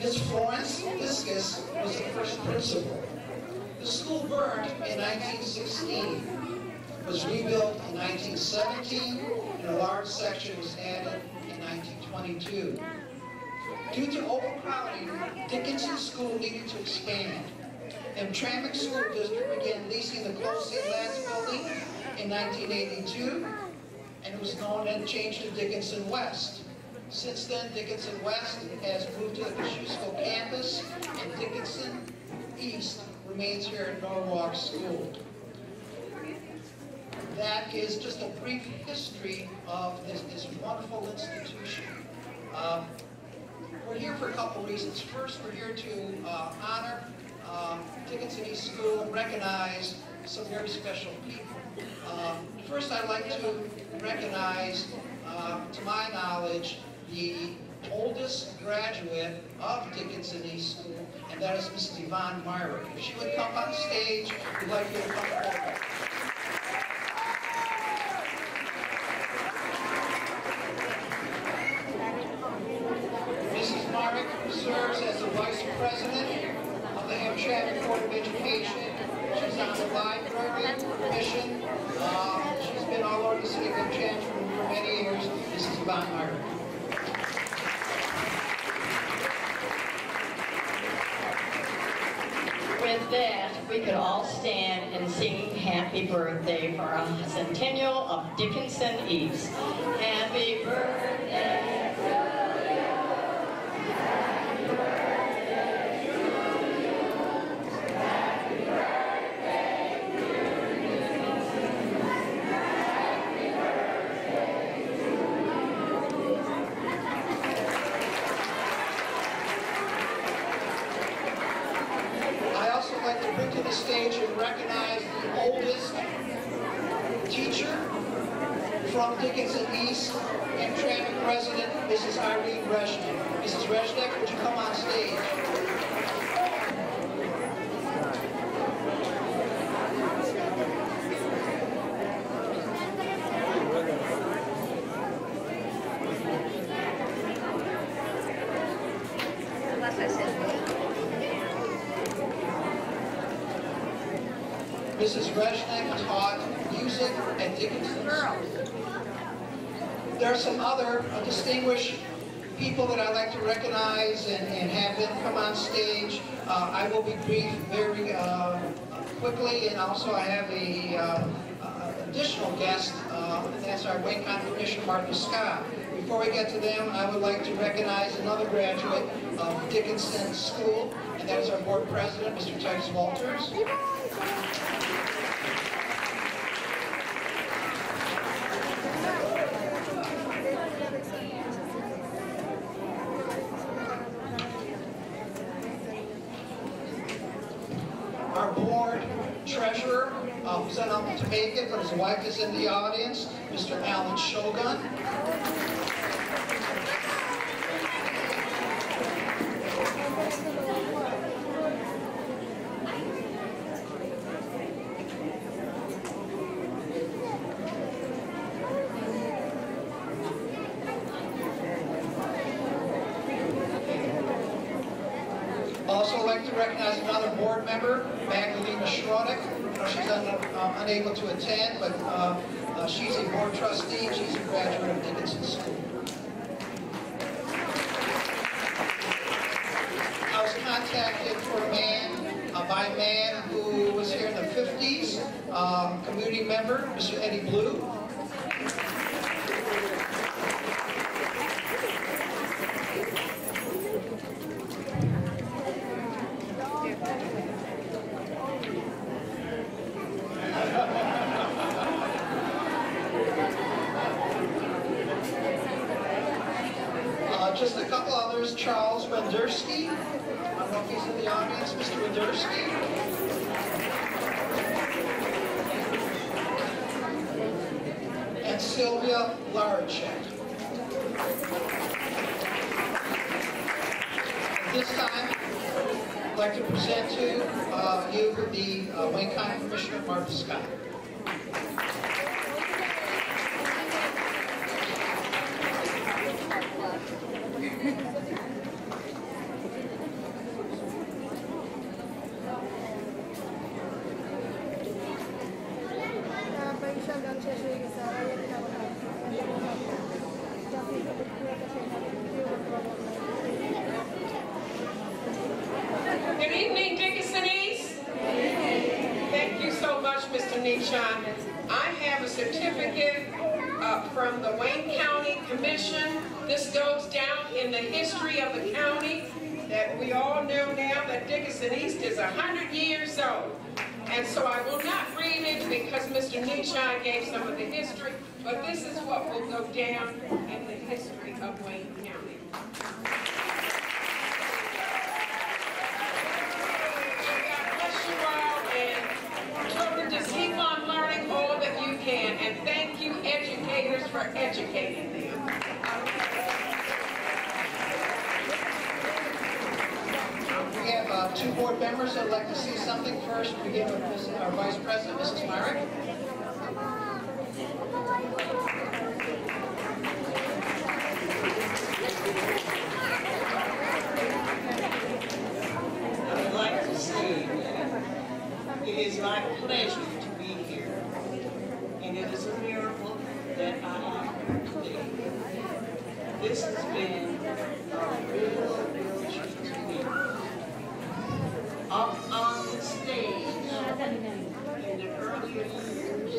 Ms. Florence Viscus was the first principal. The school burned in 1916, was rebuilt in 1917, and a large section was added in 1922. Due to overcrowding, Dickinson School needed to expand. Hamtramck School District began leasing the closed St. Lance building in 1982, and it was known and changed to Dickinson West. Since then, Dickinson West has moved to the Kosciuszko campus, and Dickinson East remains here at Norwalk School. That is just a brief history of this, this wonderful institution. Um, we're here for a couple reasons. First, we're here to uh, honor um, Dickinson East School and recognize some very special people. Um, first, I'd like to recognize, um, to my knowledge, the oldest graduate of Dickinson East School, and that is Mrs. Yvonne Myrick. If she would come on stage, we'd like you to come forward. Mrs. Myrick serves as the Vice President of the Hamtramck Board of Education. She's on the library commission. Uh, she's been all over the city of Hamtramck for, for many years. Mrs. Yvonne Myrick. With that, we could all stand and sing happy birthday for a centennial of Dickinson East. Happy birthday. I also like to bring to the stage and recognize the oldest teacher from Dickinson East and Hamtramck resident, Mrs. Irene Reshnick. Mrs. Reshnick, would you come on stage? Mrs. Reshnick taught music at Dickinson There are some other distinguished people that I'd like to recognize and, and have them come on stage. Uh, I will be brief very uh, quickly, and also I have a uh, uh, additional guest, uh, that's our Wayne County Commissioner Martha Scott. Before we get to them, I would like to recognize another graduate of Dickinson School, and that is our board president, Mr. Titus Walters. Our board treasurer, uh, who's unable to make it, but his wife is in the audience, Mr. Alan Shogan. Also like to recognize another board member, Magdalena Schroedick. She's un- uh, unable to attend, but uh, uh, she's a board trustee, she's a graduate of Dickinson School. I was contacted for a man, uh, by a man who was here in the 50s, um, community member, Mr. Eddie Blue. just a couple others, Charles Wenderski. I don't know if he's in the audience, Mr. Wenderski. And Sylvia At this time, I'd like to present to uh, you the uh, Wayne County Commissioner, Martha Scott. Down in the history of Wayne County. God bless you all, and children, just keep on learning all that you can, and thank you educators for educating them. We have uh, two board members that'd like to see something first. We begin with our Vice President, Mrs. Myrick. I would like to say that it is my pleasure to be here, and it is a miracle that I am here today. This has been a real, real treat to me. Up on the stage, in the earlier years,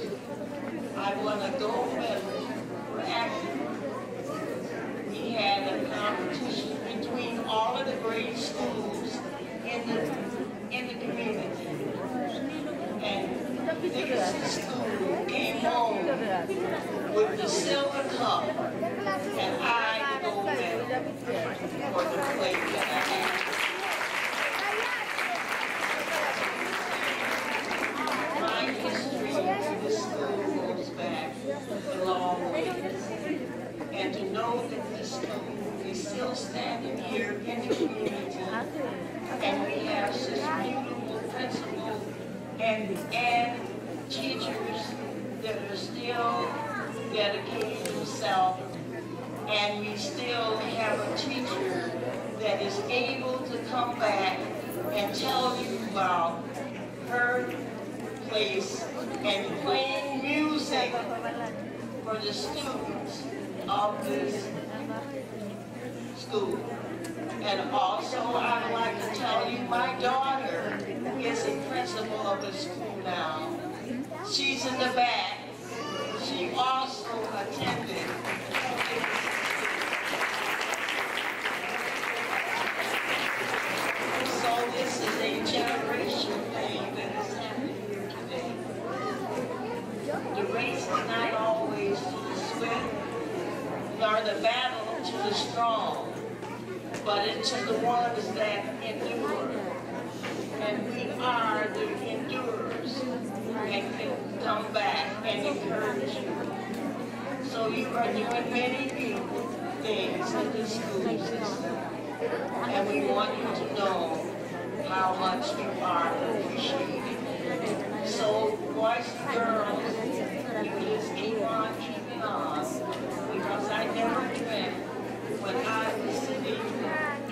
I won a gold medal for acting. We had a competition between all of the grade schools in the, in the community. And Dickinson School came home with the silver cup and I the gold medal for the play that I had. My history in this school goes back a long way. And to know that this school is still standing here in the community, and we have such beautiful principals and, teachers that are still dedicating themselves, and we still have a teacher that is able to come back and tell you about her place and playing music for the students of this school. And also, I would like to tell you, my daughter is a principal of the school now. She's in the back. She also attended. So this is a generation thing that is happening today. The race is not always to the swift, nor the battle to the strong, but it's to the ones that endure. And we are the endurers and can come back and encourage you. So you are doing many beautiful things in the school system. And we want you to know how much you are appreciated. So, boys and girls, you just keep on keeping on. Because I never dreamt when I was sitting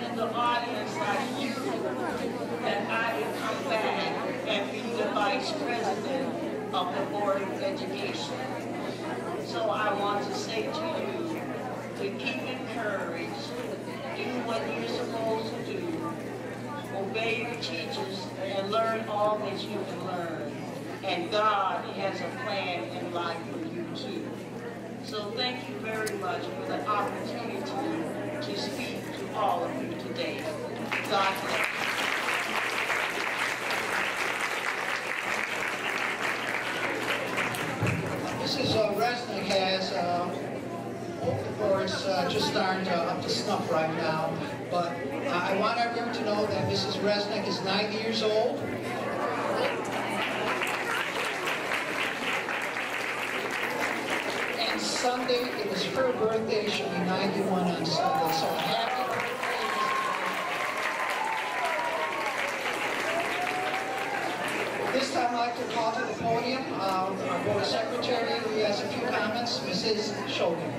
in the audience like that I would come back and be the vice president of the Board of Education. So I want to say to you to keep encouraged, do what you're supposed to do, obey your teachers, and learn all that you can learn. And God has a plan in life for you too. So thank you very much for the opportunity to speak to all of you today. God bless. Has uh, hope the boards uh, just aren't uh, up to snuff right now, but I want everyone to know that Mrs. Resnick is 90 years old. And Sunday, it was her birthday, she'll be 91 on Sunday, so happy birthday. Mrs. Resnick. This time I'd like to call to the podium um, our board secretary who has a few comments, Mrs. Shogan.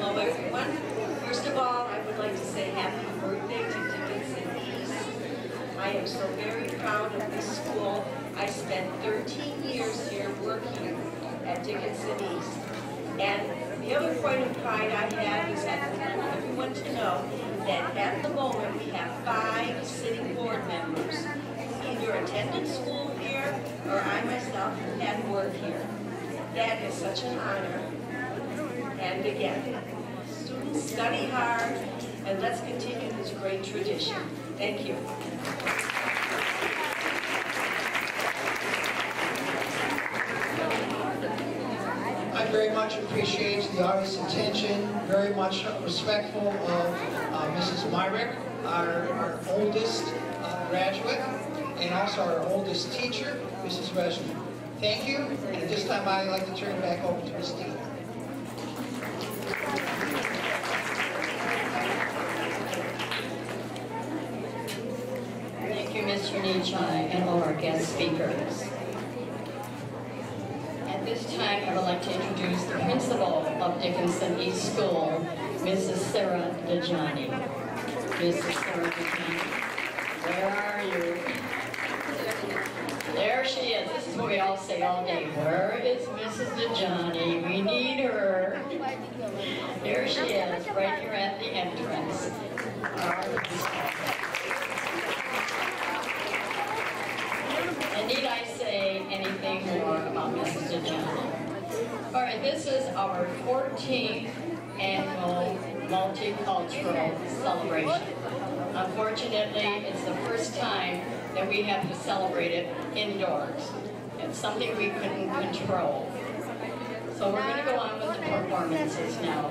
Hello, everyone. First of all, I would like to say happy birthday to Dickinson East. I am so very proud of this school. I spent 13 years here working at Dickinson East. And the other point of pride I have is that I want everyone to know that at the moment, we have five sitting board members. Either attended school here, or I myself had work here. That is such an honor. And again, students study hard, and let's continue this great tradition. Thank you. I very much appreciate the artist's intention, very much respectful of uh, Mrs. Myrick, our, our oldest uh, graduate, and also our oldest teacher, Mrs. Resnick. Thank you, and at this time I'd like to turn it back over to Ms. Dean. Thank you, Mr. Niczay, and all our guest speakers. At this time, I would like to introduce the principal of Dickinson East School, Mrs. Sarah DeJohnny. Mrs. Sarah where are you? There she is. This is what we all say all day. Where is Mrs. DeJohnny? We need her. There she is, right here at the entrance. All right. And need I say anything more about Mrs. DeJohn? All right, this is our 14th annual multicultural celebration. Unfortunately, it's the first time that we have to celebrate it indoors. It's something we couldn't control. So we're going to go on with the performances now.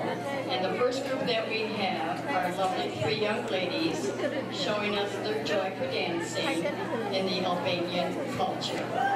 And the first group that we have are lovely three young ladies showing us their joy for dancing in the Albanian culture.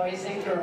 boys and girls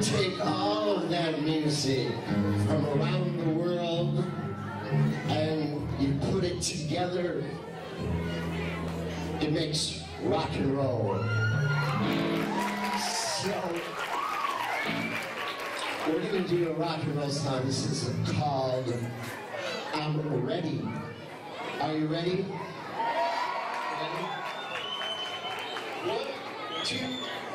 Take all of that music from around the world and you put it together, it makes rock and roll. So, we're going to do a rock and roll song. This is called I'm Ready. Are you ready? Ready? One, two,